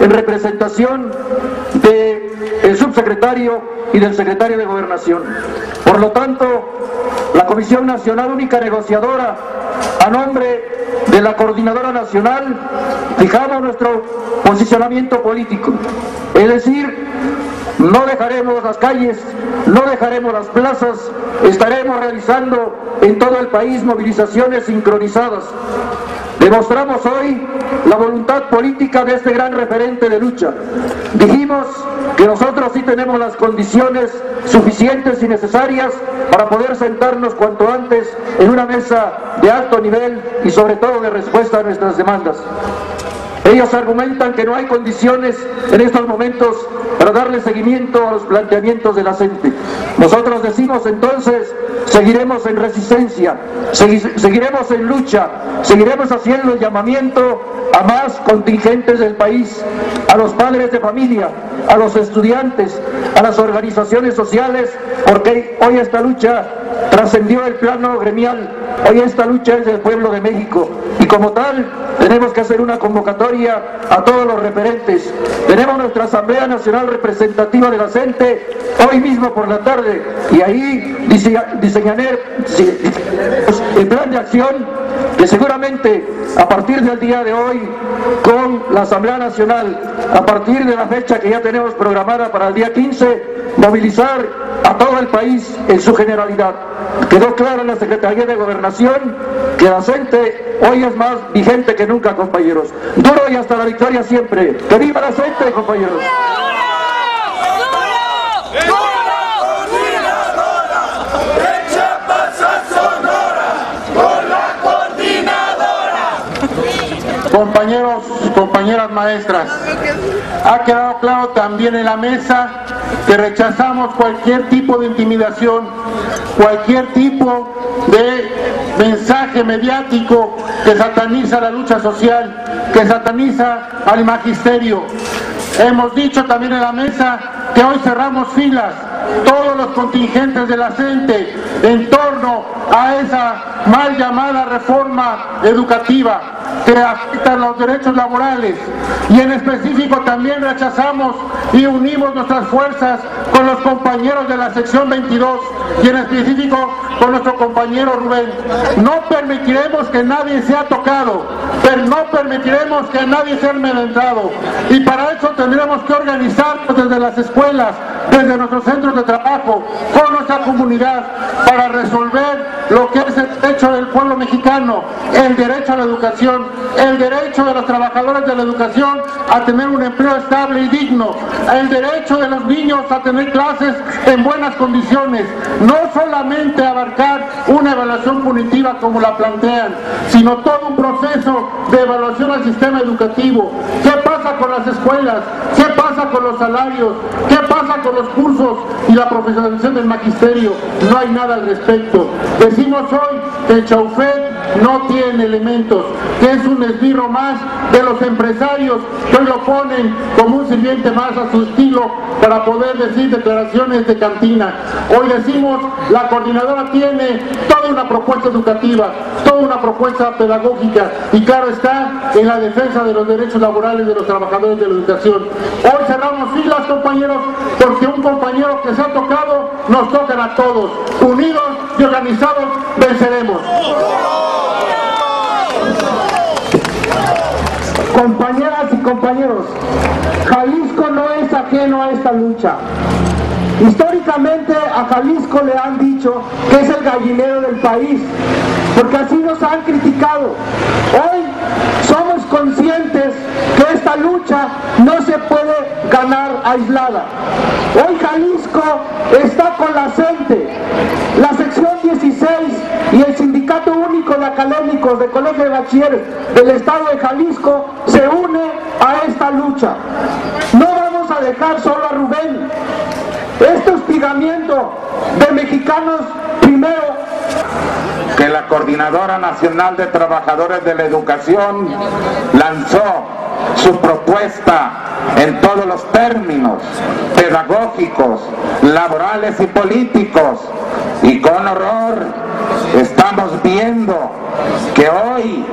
En representación del subsecretario y del secretario de Gobernación. Por lo tanto, la Comisión Nacional Única Negociadora, a nombre de la Coordinadora Nacional, fijamos nuestro posicionamiento político, es decir, no dejaremos las calles, no dejaremos las plazas, estaremos realizando en todo el país movilizaciones sincronizadas. Demostramos hoy la voluntad política de este gran referente de lucha. Dijimos que nosotros sí tenemos las condiciones suficientes y necesarias para poder sentarnos cuanto antes en una mesa de alto nivel y sobre todo de respuesta a nuestras demandas. Ellos argumentan que no hay condiciones en estos momentos para darle seguimiento a los planteamientos de la gente. Nosotros decimos entonces, seguiremos en resistencia, seguiremos en lucha, seguiremos haciendo el llamamiento a más contingentes del país, a los padres de familia, a los estudiantes, a las organizaciones sociales, porque hoy esta lucha trascendió el plano gremial, hoy esta lucha es del pueblo de México y como tal tenemos que hacer una convocatoria a todos los referentes. Tenemos nuestra Asamblea Nacional Representativa de la CENTE hoy mismo por la tarde y ahí diseñaré el plan de acción que seguramente a partir del día de hoy con la Asamblea Nacional, a partir de la fecha que ya tenemos programada para el día 15, movilizar a todo el país en su generalidad. Quedó claro en la Secretaría de Gobernación que la gente hoy es más vigente que nunca, compañeros. Duro y hasta la victoria siempre. ¡Que viva la gente, compañeros! Compañeros, compañeras maestras, ha quedado claro también en la mesa que rechazamos cualquier tipo de intimidación, cualquier tipo de mensaje mediático que sataniza la lucha social, que sataniza al magisterio. Hemos dicho también en la mesa que hoy cerramos filas, todos los contingentes de la gente en torno a esa mal llamada reforma educativa que afecta los derechos laborales y en específico también rechazamos y unimos nuestras fuerzas con los compañeros de la sección 22 y en específico con nuestro compañero Rubén. No permitiremos que nadie sea tocado, pero no permitiremos que nadie sea enmedentado y para eso tendremos que organizarnos desde las escuelas, desde nuestros centros de trabajo, con nuestra comunidad, para resolver lo que es el derecho del pueblo mexicano, el derecho a la educación, el derecho de los trabajadores de la educación a tener un empleo estable y digno, el derecho de los niños a tener clases en buenas condiciones, no solamente abarcar una evaluación punitiva como la plantean, sino todo un proceso de evaluación al sistema educativo. ¿Qué pasa con las escuelas? ¿Qué pasa con los salarios? ¿Qué pasa con los cursos y la profesionalización del magisterio? No hay nada al respecto. Decimos hoy que el no tiene elementos, que es un esbirro más de los empresarios que hoy lo ponen como un sirviente más a su estilo para poder decir declaraciones de cantina. Hoy decimos, la coordinadora tiene toda una propuesta educativa, toda una propuesta pedagógica y claro está en la defensa de los derechos laborales de los trabajadores de la educación. Hoy cerramos filas compañeros porque un compañero que se ha tocado nos tocan a todos. Unidos y organizados venceremos. Compañeras y compañeros, Jalisco no es ajeno a esta lucha. Históricamente a Jalisco le han dicho que es el gallinero del país, porque así nos han criticado. Hoy somos conscientes esta lucha no se puede ganar aislada. Hoy Jalisco está con la gente. La sección 16 y el Sindicato Único de Académicos de Colegio de Bachilleres del Estado de Jalisco se une a esta lucha. No vamos a dejar solo a Rubén. Este hostigamiento de mexicanos primero que la Coordinadora Nacional de Trabajadores de la Educación lanzó su propuesta en todos los términos pedagógicos, laborales y políticos y con horror estamos viendo que hoy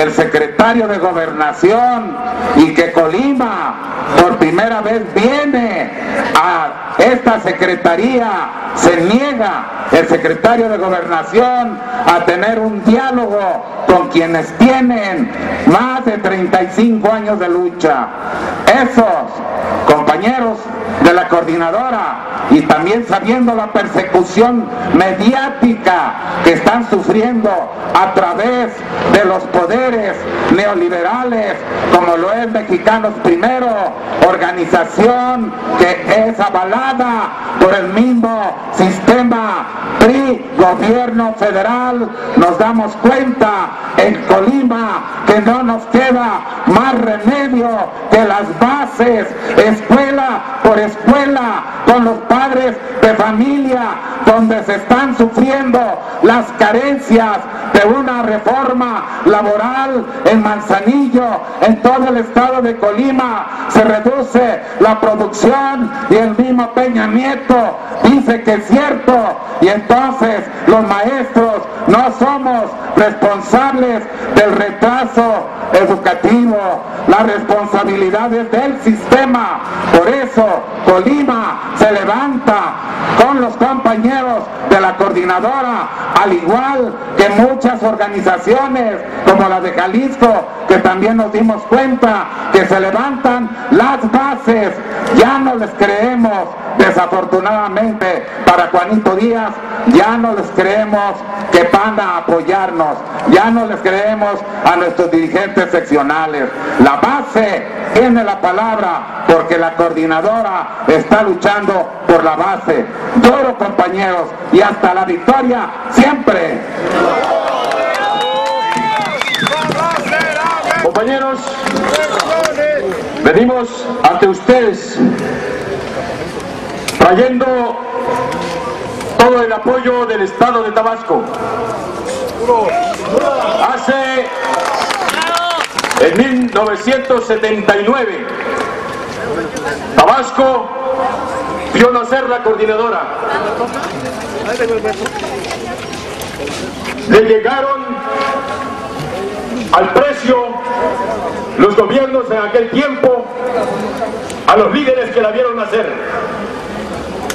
el secretario de gobernación y que Colima por primera vez viene a esta secretaría, se niega el secretario de gobernación a tener un diálogo con quienes tienen más de 35 años de lucha. Esos compañeros de la coordinadora y también sabiendo la persecución mediática que están sufriendo a través de los poderes neoliberales, como lo es Mexicanos Primero, organización que es avalada por el mismo sistema PRI, gobierno federal, nos damos cuenta en Colima que no nos queda más remedio que las bases, por escuela, con los padres de familia, donde se están sufriendo las carencias de una reforma laboral en Manzanillo, en todo el estado de Colima, se reduce la producción y el mismo Peña Nieto dice que es cierto. Y entonces los maestros no somos responsables del retraso educativo, la responsabilidad es del sistema, eso Colima se levanta con los compañeros de la coordinadora, al igual que muchas organizaciones como la de Jalisco, que también nos dimos cuenta que se levantan las bases, ya no les creemos, desafortunadamente para Juanito Díaz, ya no les creemos que van a apoyarnos, ya no les creemos a nuestros dirigentes seccionales. La base tiene la palabra porque la coordinadora está luchando por la base. Duro compañeros y hasta la victoria siempre. Compañeros, venimos ante ustedes trayendo todo el apoyo del Estado de Tabasco. Hace en 1979 Tabasco vio nacer la coordinadora. Le llegaron al precio los gobiernos en aquel tiempo a los líderes que la vieron nacer.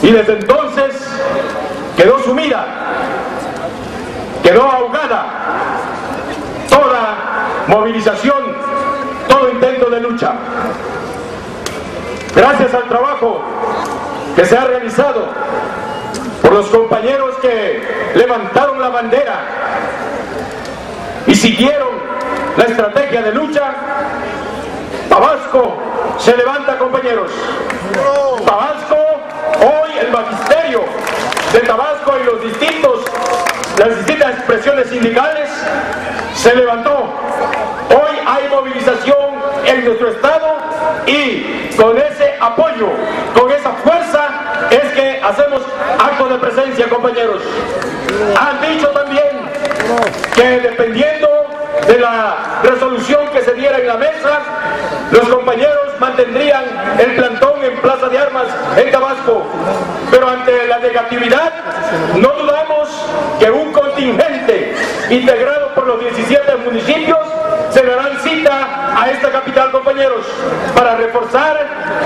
Y desde entonces quedó sumida, quedó ahogada movilización, todo intento de lucha. Gracias al trabajo que se ha realizado por los compañeros que levantaron la bandera y siguieron la estrategia de lucha, Tabasco se levanta compañeros. Tabasco, hoy el magisterio de Tabasco y las distintas expresiones sindicales se levantó. Movilización en nuestro estado y con ese apoyo, con esa fuerza es que hacemos acto de presencia compañeros. Han dicho también que dependiendo de la resolución que se diera en la mesa, los compañeros mantendrían el plantón en Plaza de Armas en Tabasco. Pero ante la negatividad, no dudamos que un contingente integrado por los 17 municipios se darán cita a esta capital, compañeros, para reforzar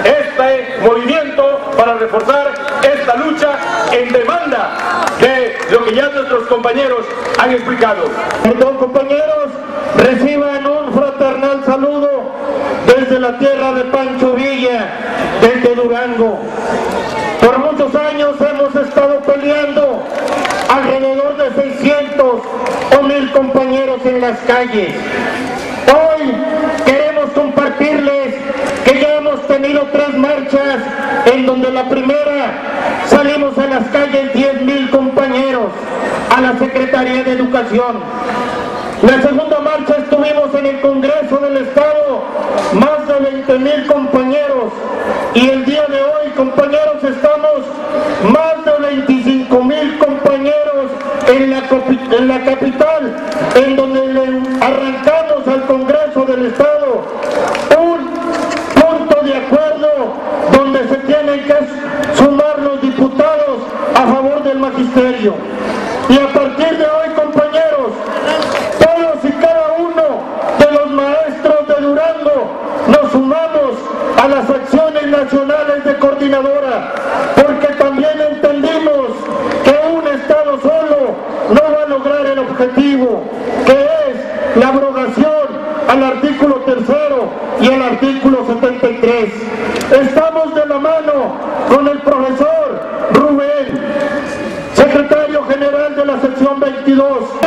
este movimiento, para reforzar esta lucha en demanda de lo que ya nuestros compañeros han explicado. Perdón, compañeros, reciban un fraternal saludo desde la tierra de Pancho Villa, desde Durango. Por muchos años hemos estado peleando alrededor de 600 o mil compañeros en las calles. Hoy queremos compartirles que ya tres marchas en donde la primera salimos a las calles 10 mil compañeros a la Secretaría de Educación. La segunda marcha estuvimos en el Congreso del Estado, más de 20 mil compañeros. Y el día de hoy, compañeros, estamos más de 25 mil compañeros en la, capi- en la capital, en donde le arrancamos al Congreso del Estado un punto de acuerdo donde se tienen que sumar los diputados a favor del magisterio. Y a partir de hoy, a las acciones nacionales de porque también entendimos que un Estado solo no va a lograr el objetivo, que es la abrogación al artículo tercero y al artículo 73. Estamos de la mano con el profesor Rubén, secretario general de la sección 22.